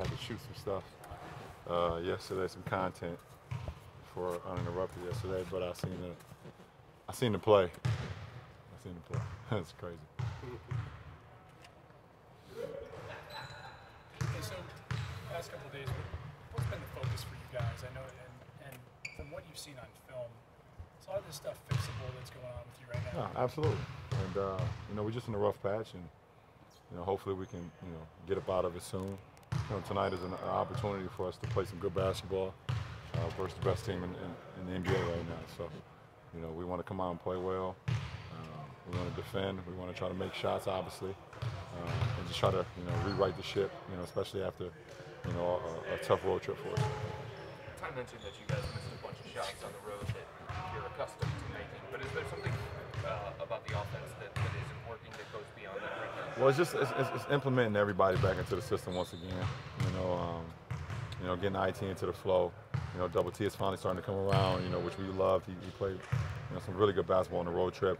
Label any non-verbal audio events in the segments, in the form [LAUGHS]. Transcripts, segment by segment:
had to shoot some stuff uh, yesterday, some content for uninterrupted yesterday, but I seen the I seen the play. I seen the play. [LAUGHS] That's crazy. Okay, so past couple of days, what- what's been the focus for you guys? I know, and, and from what you've seen on film, is a lot of this stuff fixable that's going on with you right now? Yeah, absolutely. And uh, you know, we're just in a rough patch, and you know, hopefully we can you know get up out of it soon. You know, tonight is an opportunity for us to play some good basketball uh, versus the best team in, in, in the NBA right now. So, you know, we want to come out and play well. Uh, we want to defend. We want to try to make shots, obviously, uh, and just try to you know rewrite the ship. You know, especially after you know a, a tough road trip for us. Ty mentioned that you guys missed bunch of shots on the road that you're accustomed to making, but is there something uh, about the offense that, that isn't working that goes beyond that right now? Well, it's just it's, it's, it's implementing everybody back into the system once again. You know, um, you know, getting IT into the flow. You know, Double T is finally starting to come around. You know, which we loved. He, he played, you know, some really good basketball on the road trip.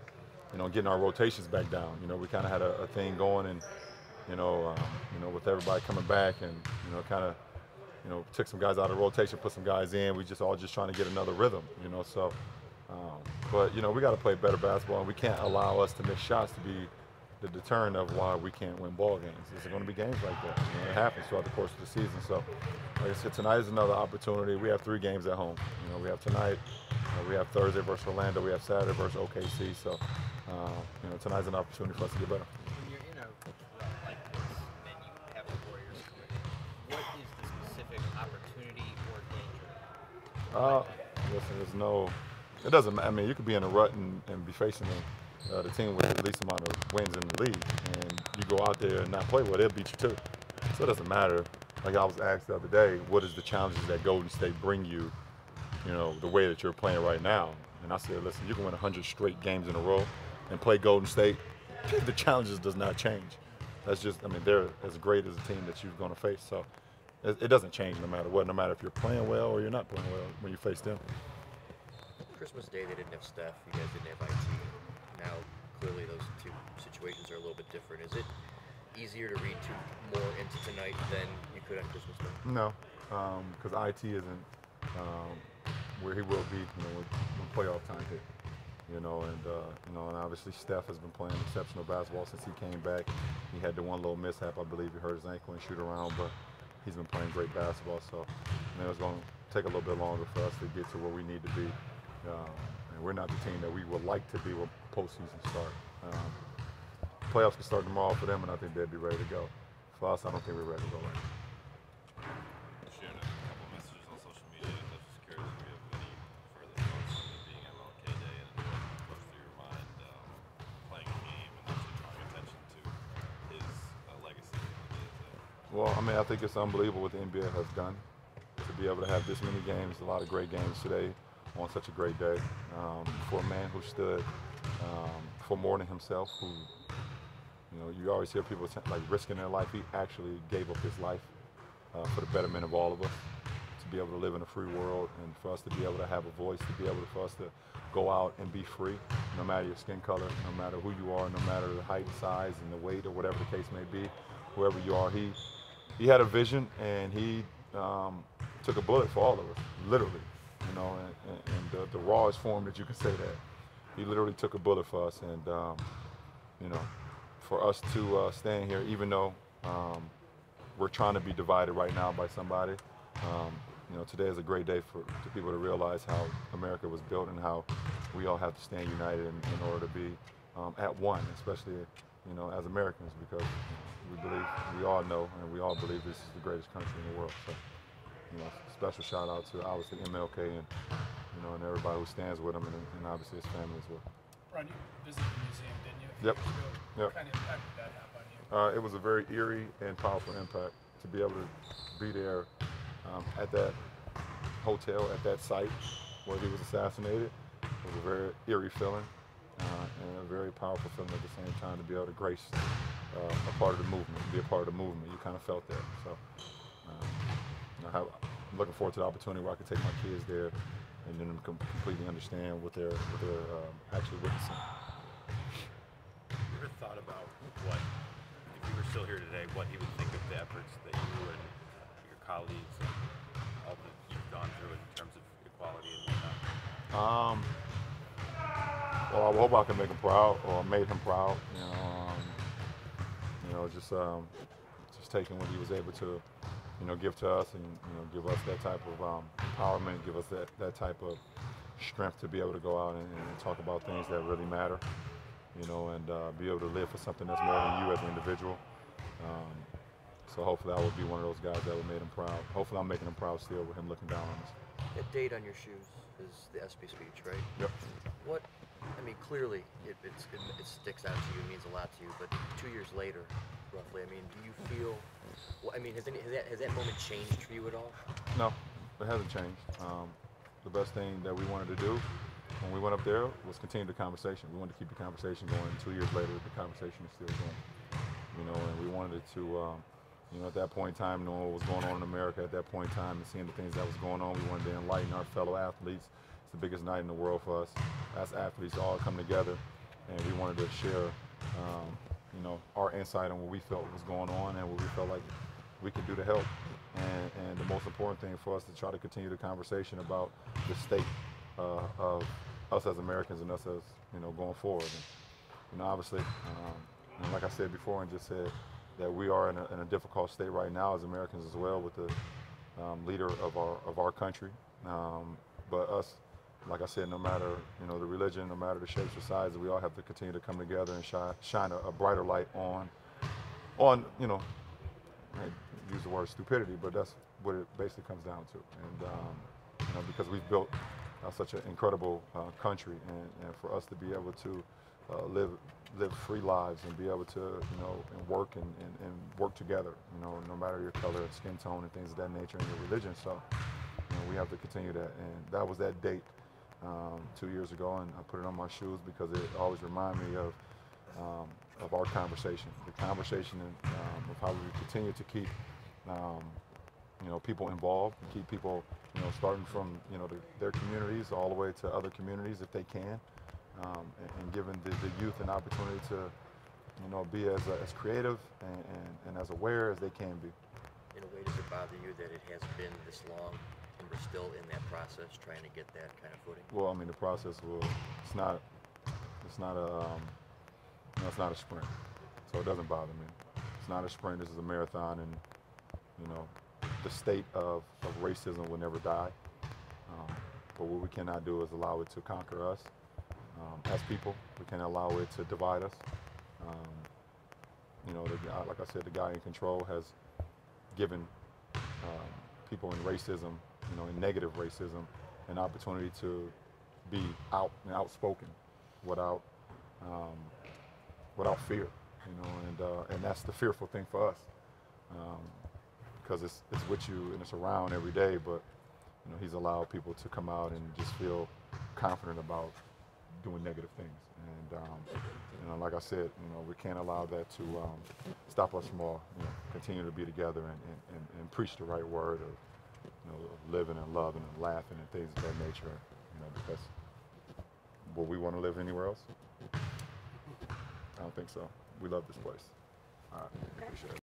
You know, getting our rotations back down. You know, we kind of had a, a, thing going, and you know, um, you know, with everybody coming back, and you know, kind of, you know, took some guys out of rotation, put some guys in. We just all just trying to get another rhythm. You know, so. Um, but you know, we got to play better basketball, and we can't allow us to miss shots to be the deterrent of why we can't win ball games. There's going to be games like that. You know, it happens throughout the course of the season. So, like I said, tonight is another opportunity. We have three games at home. You know, we have tonight, uh, we have Thursday versus Orlando, we have Saturday versus OKC. So, uh, you know, tonight's an opportunity for us to get better. When you're in a rut like this and you have the Warriors quit, what is the specific opportunity or danger? Uh, listen, there's no. It doesn't. I mean, you could be in a rut and, and be facing the, uh, the team with the least amount of wins in the league, and you go out there and not play well, they'll beat you too. So it doesn't matter. Like I was asked the other day, what is the challenges that Golden State bring you? You know, the way that you're playing right now. And I said, listen, you can win 100 straight games in a row and play Golden State. [LAUGHS] The challenges does not change. That's just, I mean, they're as great as a team that you're going to face. So it, doesn't change no matter what, no matter if you're playing well or you're not playing well when you face them. Christmas Day, they didn't have Steph. You guys didn't have IT. Now, clearly, those two situations are a little bit different. Is it easier to read two more into tonight than you could on Christmas Day? No, because IT isn't um, where he will be, you know, when, when playoff time hit. You know, and uh, you know, and obviously Steph has been playing exceptional basketball since he came back. He had the one little mishap, I believe, he hurt his ankle and shoot around, but he's been playing great basketball. So, it's going to take a little bit longer for us to get to where we need to be. Um, and we're not the team that we would like to be when postseason start. Um, playoffs can start tomorrow for them, and I think they'd be ready to go. For us, I don't think we're ready to go right now. sharing a couple messages on social media. I was just curious if you have any further thoughts on it being MLK Day and what goes through your mind um, playing a game and actually drawing attention to his uh, legacy. at the end of the Well, I mean, I think it's unbelievable what the NBA has done to be able to have this many games, a lot of great games today on such a great day um, for a man who stood um, for more than himself. Who, you know, you always hear people like risking their life. He actually gave up his life uh, for the betterment of all of us. To be able to live in a free world, and for us to be able to have a voice, to be able to, for us to go out and be free, no matter your skin color, no matter who you are, no matter the height, size, and the weight, or whatever the case may be, Whoever you are, he he had a vision, and he um, took a bullet for all of us, literally. You know, and, the, the rawest form that you can say that. He literally took a bullet for us, and um, you know, for us to uh, stand here, even though um, we're trying to be divided right now by somebody. Um, you know, today is a great day for, for people to realize how America was built and how we all have to stand united in, in order to be um, at one, especially you know as Americans, because we believe we all know and we all believe this is the greatest country in the world. So, you know, special shout out to obviously MLK and you know and everybody who stands with him and, and obviously his family as well. Ron, you visited the museum, didn't you? Yep. Yep. What kind of impact did that have on you? Uh, it was a very eerie and powerful impact to be able to be there um, at that hotel, at that site where he was assassinated. It was a very eerie feeling and a very powerful feeling at the same time to be able to grace uh, a part of the movement, be a part of the movement. You kind of felt that. So um, you know, I'm looking forward to the opportunity where I can take my kids there and then com- completely understand what they're, what they're um, actually witnessing. you ever thought about what, if you were still here today, what he would think of the efforts that you and your colleagues and all that you've gone through in terms of equality and whatnot? Um, well, I hope I can make him proud or made him proud. You know, um, you know, just um, just taking what he was able to, you know, give to us and you know, give us that type of um, empowerment, give us that, that type of strength to be able to go out and, and talk about things that really matter. You know, and uh, be able to live for something that's more than you as an individual. Um, so hopefully, I will be one of those guys that will make him proud. Hopefully, I'm making him proud still with him looking down on us. That date on your shoes is the ESPY speech, right? Yep. What? I mean, clearly it, it's, it, it sticks out to you, it means a lot to you. But two years later, roughly, I mean, do you feel? Well, I mean, has, any, has that has that moment changed for you at all? No, it hasn't changed. Um, the best thing that we wanted to do when we went up there was continue the conversation. We wanted to keep the conversation going. Two years later, the conversation is still going. You know, and we wanted to, um, you know, at that point in time, knowing what was going on in America at that point in time and seeing the things that was going on, we wanted to enlighten our fellow athletes. It's the biggest night in the world for us as athletes all come together, and we wanted to share, um, you know, our insight on what we felt was going on and what we felt like we could do to help. And, and the most important thing for us to try to continue the conversation about the state uh, of us as Americans and us as you know going forward. And, you know, obviously, um, like I said before, and just said that we are in a, in a difficult state right now as Americans as well with the um, leader of our of our country. Um, but us, like I said, no matter you know the religion, no matter the shapes or sizes, we all have to continue to come together and shine shine a, a brighter light on on you know I use the word stupidity, but that's what it basically comes down to. And um, you know, because we've built uh, such an incredible uh, country, and, and for us to be able to uh, live live free lives and be able to you know and work and, and, and work together, you know, no matter your color, skin tone, and things of that nature, and your religion. So you know, we have to continue that, and that was that date um, two years ago, and I put it on my shoes because it always reminded me of um, of our conversation, the conversation um, of how we continue to keep um, you know people involved, keep people you know starting from you know the, their communities all the way to other communities if they can, um, and, and giving the, the youth an opportunity to you know be as uh, as creative and, and, and as aware as they can be. In a way, does it bother you that it has been this long we're still in that process trying to get that kind of footing? Well, I mean the process will it's not it's not a um, you know, it's not a sprint, so it doesn't bother me. It's not a sprint. This is a marathon, and you know, the state of, of racism will never die. Um, but what we cannot do is allow it to conquer us um, as people. We can't allow it to divide us. Um, you know, the like I said, the guy in control has given um, people in racism, you know, in negative racism, an opportunity to be out and outspoken without um, without fear, you know, and uh, and that's the fearful thing for us, because it's it's with you and it's around every day. But you know, he's allowed people to come out and just feel confident about doing negative things. And um, you know, like I said, you know, we can't allow that to um, stop us from all you know, continue to be together and, and, and, preach the right word you know, living and loving and laughing and things of that nature. You know, because will we want to live anywhere else? I don't think so. We love this place. All right, appreciate it.